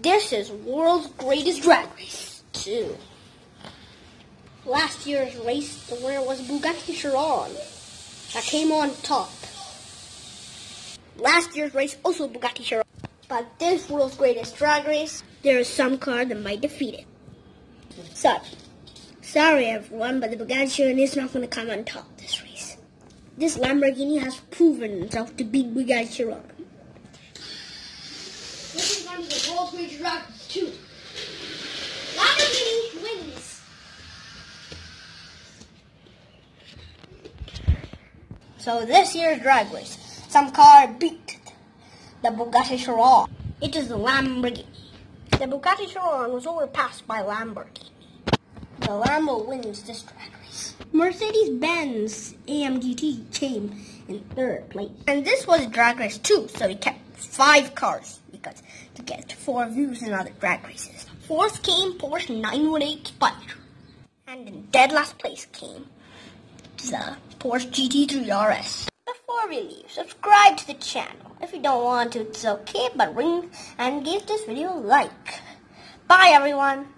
this is world's greatest drag race, too. Last year's race, the winner was Bugatti Chiron. That came on top. Last year's race, also Bugatti Chiron. But this world's greatest drag race, there is some car that might defeat it. So, sorry everyone, but the Bugatti Chiron is not going to come on top this race. This Lamborghini has proven itself to beat Bugatti Chiron. This is going to the greatest drag race too. Lamborghini wins. So this year's drag race, some car beat the Bugatti Chiron. It is the Lamborghini. The Bugatti Chiron was overpassed by Lamborghini. The Lambo wins this drag race. Mercedes-Benz AMG came in third place. And this was drag race too, so we kept five cars to get four views in other drag races. Fourth came Porsche 918 Spider. And in dead last place came the Porsche GT3 RS. Before we leave, subscribe to the channel. If you don't want to, it's okay, but ring and give this video a like. Bye everyone!